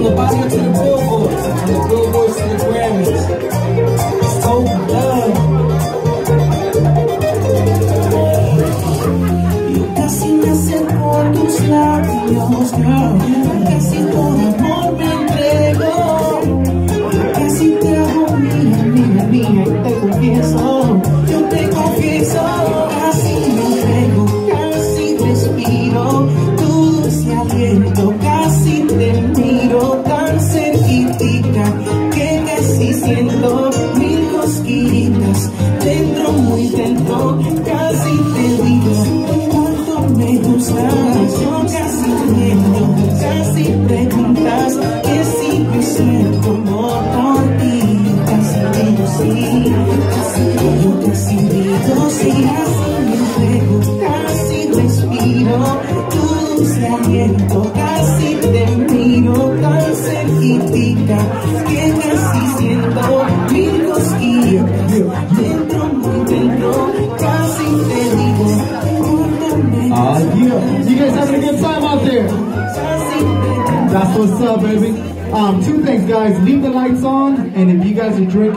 From the bottom to the billboards, from the billboards to the Grammys. It's love. Yo casi me acerco a tus labios, girl. Cosquillitas dentro, muy dentro. Casi te digo cuánto me gustas. Yo casi miento, casi preguntas que si me siento amor por ti. Casi digo sí, casi yo casi digo sí. Casi me entrego, casi respiro tu dulce aliento. Casi te miro tan cerquitita Ah, yeah. You guys having a good time out there? That's what's up, baby. Um, two things, guys. Leave the lights on, and if you guys are drinking,